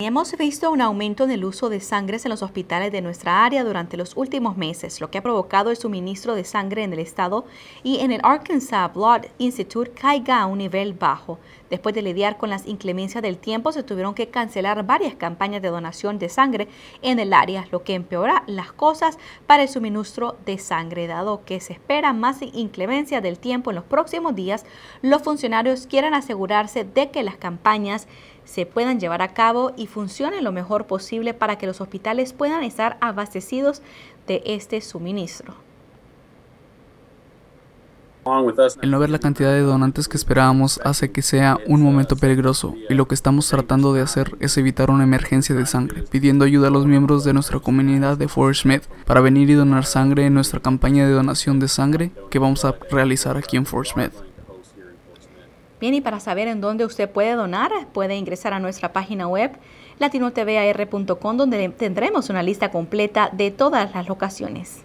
Hemos visto un aumento en el uso de sangre en los hospitales de nuestra área durante los últimos meses, lo que ha provocado el suministro de sangre en el estado y en el Arkansas Blood Institute caiga a un nivel bajo. Después de lidiar con las inclemencias del tiempo, se tuvieron que cancelar varias campañas de donación de sangre en el área, lo que empeora las cosas para el suministro de sangre. Dado que se espera más inclemencia del tiempo en los próximos días, los funcionarios quieren asegurarse de que las campañas se puedan llevar a cabo y funcionen lo mejor posible para que los hospitales puedan estar abastecidos de este suministro. El no ver la cantidad de donantes que esperábamos hace que sea un momento peligroso y lo que estamos tratando de hacer es evitar una emergencia de sangre, pidiendo ayuda a los miembros de nuestra comunidad de Fort Smith para venir y donar sangre en nuestra campaña de donación de sangre que vamos a realizar aquí en Fort Smith. Y para saber en dónde usted puede donar, puede ingresar a nuestra página web latinoTVAR.com donde tendremos una lista completa de todas las locaciones.